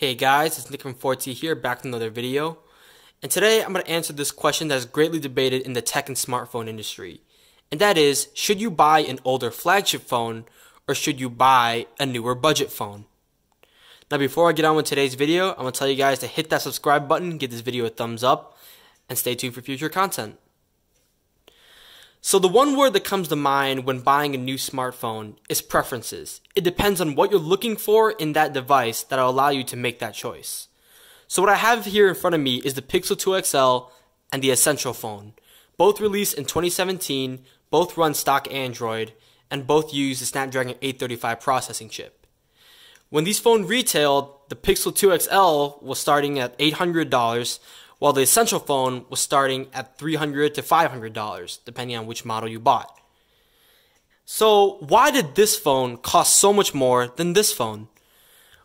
Hey guys, it's Nick from 4T here, back with another video. And today I'm going to answer this question that is greatly debated in the tech and smartphone industry. And that is, should you buy an older flagship phone or should you buy a newer budget phone? Now before I get on with today's video, I'm going to tell you guys to hit that subscribe button, give this video a thumbs up, and stay tuned for future content. So the one word that comes to mind when buying a new smartphone is preferences. It depends on what you're looking for in that device that'll allow you to make that choice. So what I have here in front of me is the Pixel 2 XL and the Essential phone. Both released in 2017, both run stock Android, and both use the Snapdragon 835 processing chip. When these phones retailed, the Pixel 2 XL was starting at $800, while the Essential phone was starting at $300 to $500, depending on which model you bought. So, why did this phone cost so much more than this phone?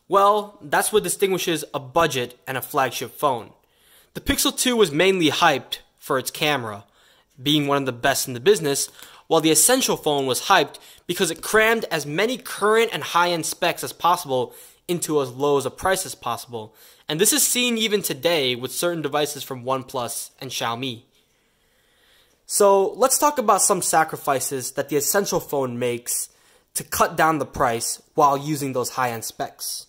Well, that's what distinguishes a budget and a flagship phone. The Pixel 2 was mainly hyped for its camera, being one of the best in the business, while the Essential phone was hyped because it crammed as many current and high end specs as possible into as low as a price as possible. And this is seen even today with certain devices from OnePlus and Xiaomi. So let's talk about some sacrifices that the Essential phone makes to cut down the price while using those high-end specs.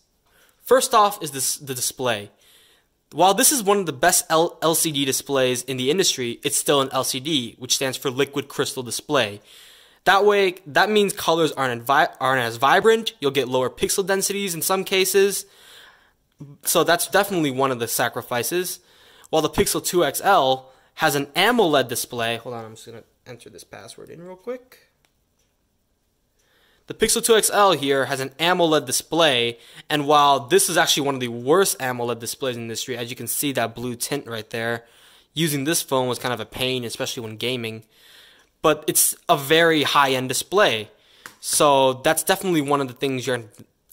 First off is this, the display. While this is one of the best L LCD displays in the industry, it's still an LCD, which stands for liquid crystal display. That way, that means colors aren't, aren't as vibrant. You'll get lower pixel densities in some cases. So that's definitely one of the sacrifices. While the Pixel 2 XL has an AMOLED display. Hold on, I'm just going to enter this password in real quick. The Pixel 2 XL here has an AMOLED display, and while this is actually one of the worst AMOLED displays in the industry, as you can see that blue tint right there, using this phone was kind of a pain, especially when gaming but it's a very high end display. So that's definitely one of the things you're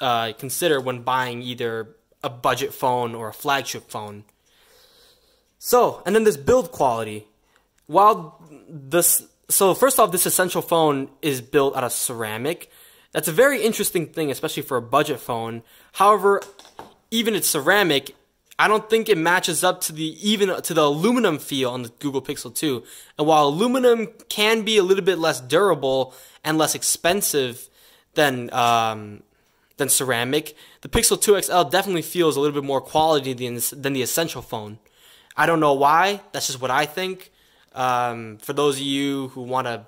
uh, consider when buying either a budget phone or a flagship phone. So, and then this build quality. While this, so first off, this essential phone is built out of ceramic. That's a very interesting thing, especially for a budget phone. However, even it's ceramic, I don't think it matches up to the even to the aluminum feel on the Google Pixel 2. And while aluminum can be a little bit less durable and less expensive than um, than ceramic, the Pixel 2 XL definitely feels a little bit more quality than, than the Essential phone. I don't know why. That's just what I think. Um, for those of you who want to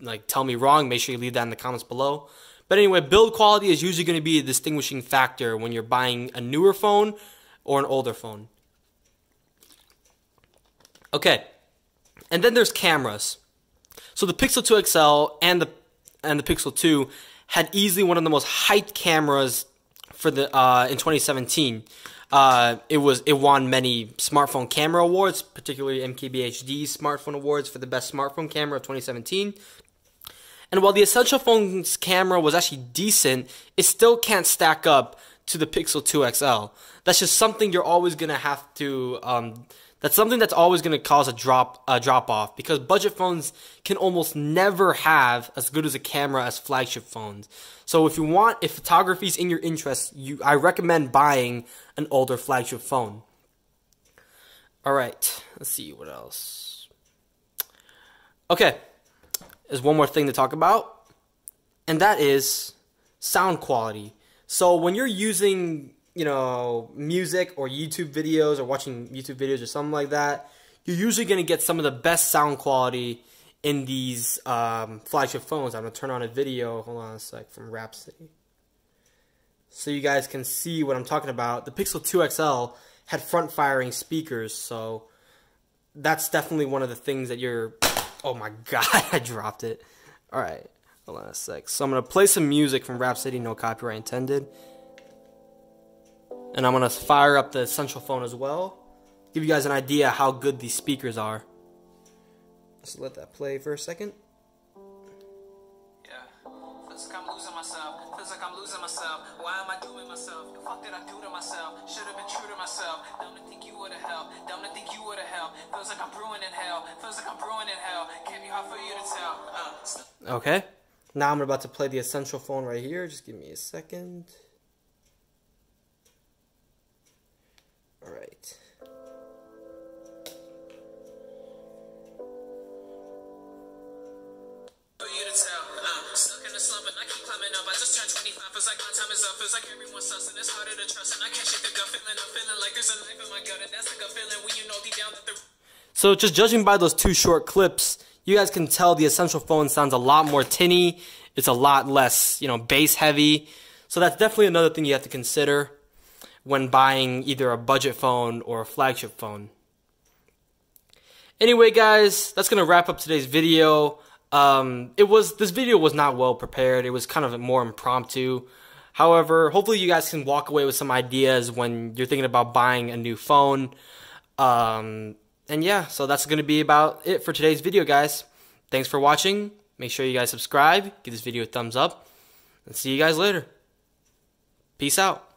like tell me wrong, make sure you leave that in the comments below. But anyway, build quality is usually going to be a distinguishing factor when you're buying a newer phone or an older phone. Okay, and then there's cameras. So the Pixel 2 XL and the and the Pixel 2 had easily one of the most hyped cameras for the uh, in 2017. Uh, it was it won many smartphone camera awards, particularly MKBHD smartphone awards for the best smartphone camera of 2017. And while the Essential Phone's camera was actually decent, it still can't stack up to the Pixel 2 XL. That's just something you're always gonna have to. Um, that's something that's always gonna cause a drop a drop off because budget phones can almost never have as good as a camera as flagship phones. So if you want, if photography is in your interest, you I recommend buying an older flagship phone. All right, let's see what else. Okay, there's one more thing to talk about, and that is sound quality. So when you're using, you know, music or YouTube videos or watching YouTube videos or something like that, you're usually going to get some of the best sound quality in these um, flagship phones. I'm going to turn on a video, hold on a sec, from Rhapsody. So you guys can see what I'm talking about. The Pixel 2 XL had front-firing speakers, so that's definitely one of the things that you're... Oh my god, I dropped it. Alright. Hold on a sec. So I'm going to play some music from Rhapsody, no copyright intended. And I'm going to fire up the Essential phone as well. Give you guys an idea how good these speakers are. Let's let that play for a second. Yeah. Feels like I'm losing myself. Feels like I'm losing myself. Why am I doing myself? The fuck did I do to myself? Should have been true to myself. Dumb to think you would have helped. Dumb to think you would have helped. Feels like I'm brewing in hell. Feels like I'm brewing in hell. Can't be hard for you to tell. Uh, okay. Now I'm about to play the essential phone right here. Just give me a second. Alright. For you to tell, stuck in a slump and I keep climbing up. I just turned 25, feels like my time is up. Feels like everyone's sus and it's harder to trust. And I can't shake the gut feeling. I'm feeling like there's a knife in my gut, and that's like a feeling when you know deep down that the So just judging by those two short clips, you guys can tell the Essential phone sounds a lot more tinny. It's a lot less, you know, bass heavy. So that's definitely another thing you have to consider when buying either a budget phone or a flagship phone. Anyway, guys, that's gonna wrap up today's video. Um, it was this video was not well prepared. It was kind of more impromptu. However, hopefully you guys can walk away with some ideas when you're thinking about buying a new phone. Um, and yeah, so that's gonna be about it for today's video, guys. Thanks for watching. Make sure you guys subscribe, give this video a thumbs up, and see you guys later. Peace out.